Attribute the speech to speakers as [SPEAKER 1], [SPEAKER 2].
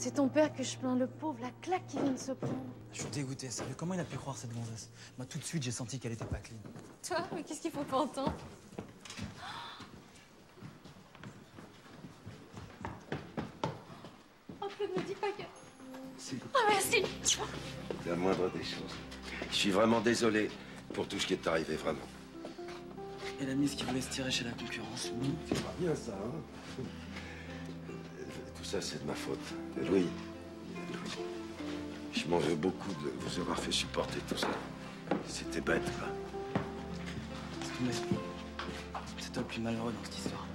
[SPEAKER 1] C'est ton père que je plains, le pauvre, la claque qu'il vient de se prendre.
[SPEAKER 2] Je suis dégoûté, sérieux. Comment il a pu croire cette gonzesse? Moi, tout de suite, j'ai senti qu'elle était pas clean.
[SPEAKER 1] Toi, mais qu'est-ce qu'il faut pas entendre? Oh, Claude, me dis pas que...
[SPEAKER 3] Si,
[SPEAKER 1] Ah, merci
[SPEAKER 3] la moindre des choses. Je suis vraiment désolé pour tout ce qui est arrivé, vraiment.
[SPEAKER 2] Et la mise qui voulait se tirer chez la concurrence. hmm
[SPEAKER 3] C'est pas bien ça, hein? Ça, c'est de ma faute. Louis, je m'en veux beaucoup de vous avoir fait supporter tout ça. C'était bête, quoi.
[SPEAKER 2] Mais c'est toi le plus malheureux dans cette histoire.